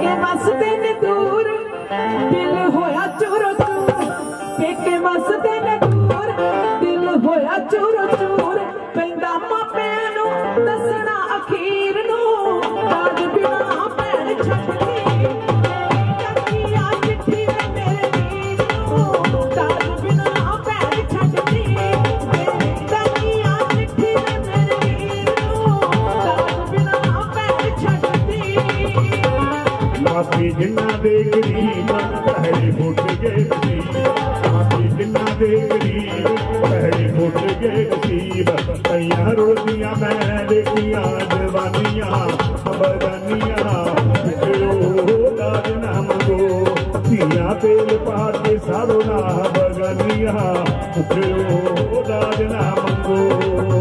けます。べて पहली उठ गए नसीब कईया रोटियाँ मैं देखिया जवानियाँ बदानियाँ ना मंगो पिया तेल पा के सारो ना मंगो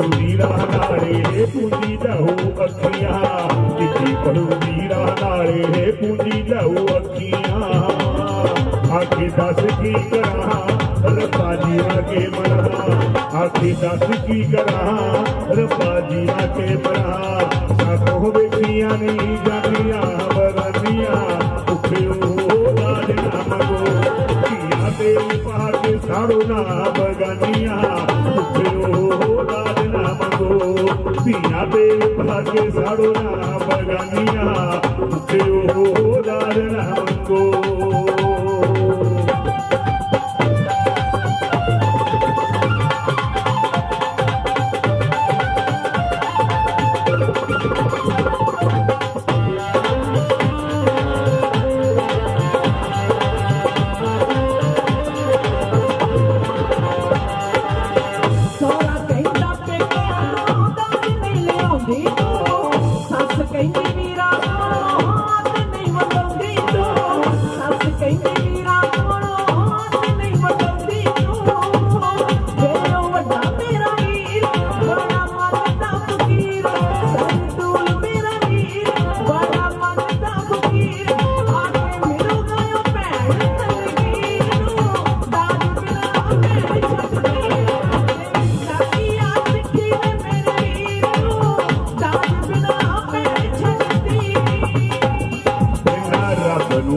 वीरा नारे हे पूजी लहू अखियाँ किसी पढ़ू वीरा नारे की करा रब्बा जी आके मरा। आखी की करा रब्बा जी आके मरा। साखों बेटियाँ नहीं जानिया बरनिया साड़ो ना बगानिया भागे साड़ो ना बगानिया।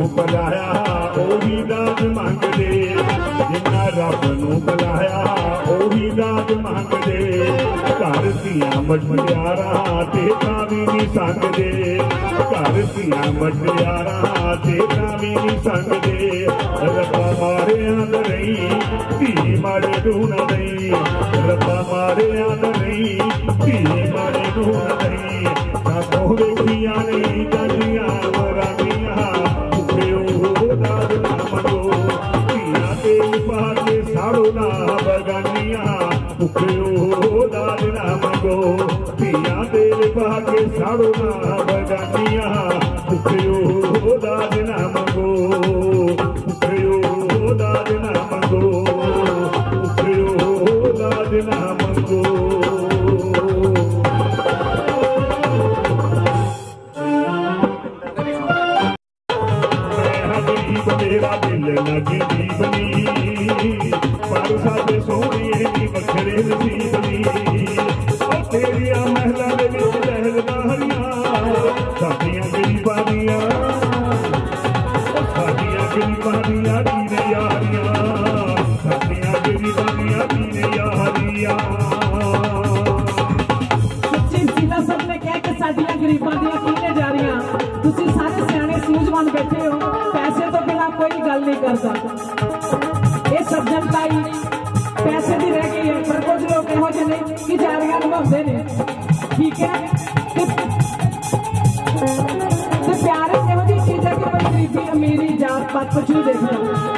ਨੂੰ ਬੁਲਾਇਆ ਉਹ ਵੀ ਦਾਤ ਮੰਗਦੇ ਜਿੰਨਾ ਰੱਬ ਨੂੰ ਬੁਲਾਇਆ ਉਹ ਵੀ ਦਾਤ ਮੰਗਦੇ ਘਰ ਦੀਆਂ ਮਟਿਆਰਾਂ ਤੇ ਤਾਂ ਵੀ ਨਹੀਂ ਸੰਗਦੇ ਘਰ ਦੀਆਂ ਮਟਿਆਰਾਂ ਤੇ ਤਾਂ ਵੀ ਨਹੀਂ ਸੰਗਦੇ ਰੱਬਾ ਮਾਰਿਆ ਨਹੀਂ ਧੀ ਮਾਰੇ ਢੂਣਾ ਨਹੀਂ ਰੱਬਾ ਮਾਰਿਆ ਨਹੀਂ ਧੀ ਮਾਰੇ ਢੂਣਾ ਨਹੀਂ ਤਾਂ ਕੋਹ ਵੇਖੀਆਂ ਨਹੀਂ ਜਾਂਦੀਆਂ சூரியனி बात पर ज़रूर देखना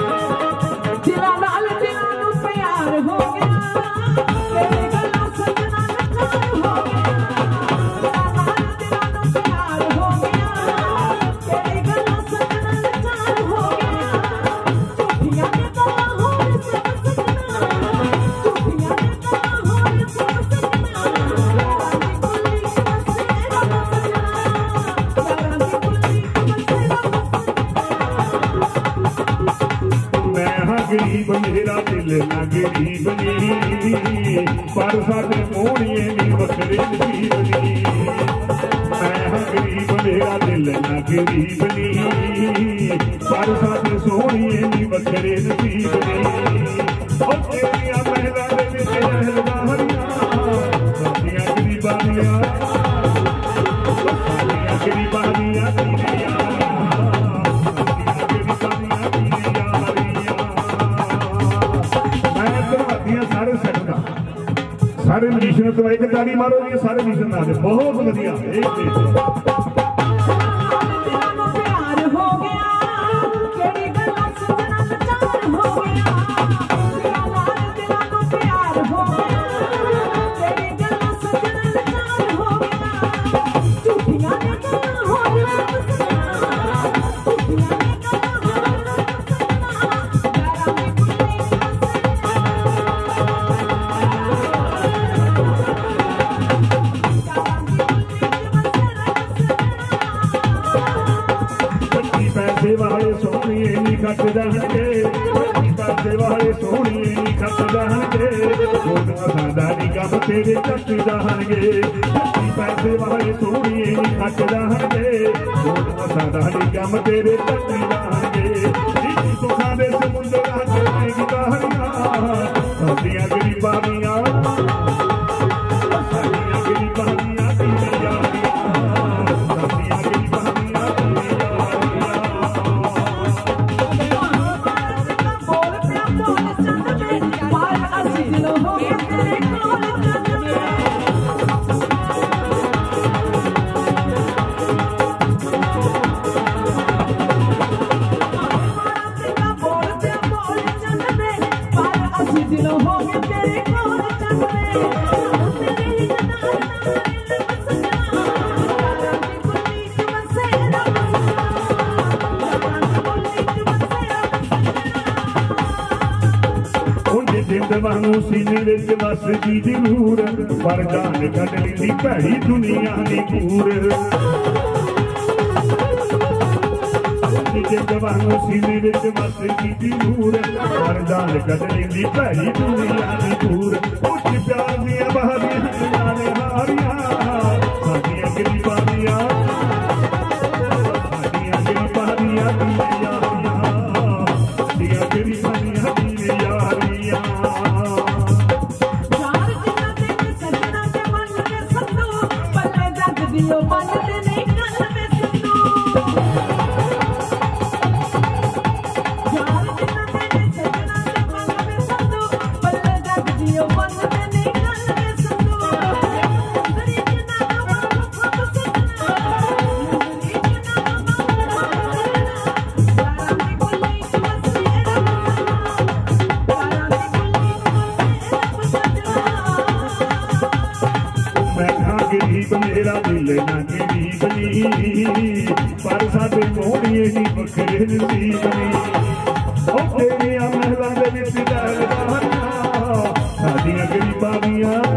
ਗਰੀਬ ਮੇਰਾ ਦਿਲ ਨਾ ਗਰੀਬ ਨੀ ਪਰ ਸਾਡੇ ਮੋਹਣੀਏ ਦੀ ਬਸਰੇ ਨਸੀਬ ਨੀ ਮੈਂ ਹਾਂ ਗਰੀਬ ਮੇਰਾ ਦਿਲ ਨਾ ਗਰੀਬ ਨੀ ਪਰ ਸਾਡੇ ਸੋਹਣੀਏ ਦੀ ਬਸਰੇ ਨਸੀਬ ਨੀ ਉਹ ਤੇਰੀਆਂ ਮਹਿਲਾਂ ਤਾੜੀ ਮਾਰੋ ਜੀ ਸਾਰੇ ਮਿਸ਼ਨ ਨਾਲ। ਬਹੁਤ ਵਧੀਆ। ਇਹ वाले सोनिए निकट दहन के पत्ते वाले सोनिए निकट दहन के गोदा सादानी का तेरे चट दहन के पत्ते वाले सोनिए निकट दहन के गोदा सादानी का तेरे चट दहन ਬਣੂ ਸੀਨੇ ਵਿੱਚ ਵਸਦੀ ਜ਼ਰੂਰ ਵਰਦਾਨ ਕੱਢ ਲਈ ਭੈੜੀ ਦੁਨੀਆ ਦੀ ਪੂਰ ਜੇ ਜਵਾਨੋ ਸੀਨੇ ਵਿੱਚ ਵਸਦੀ ਜ਼ਰੂਰ ਵਰਦਾਨ ਕੱਢ ਲਈ ਭੈੜੀ ਦੁਨੀਆ ਦੀ ਪੂਰ ਉੱਚ ਪਿਆਰ ਦੀਆਂ ਬਹਾਰੀਆਂ भी मेरा दिल ना जी बनी पर साडे मोड़िए नी बखरे नसी बनी ओ तेरिया महला दे विच डाल बाहर साडियाँ गरीबां ਦੀਆਂ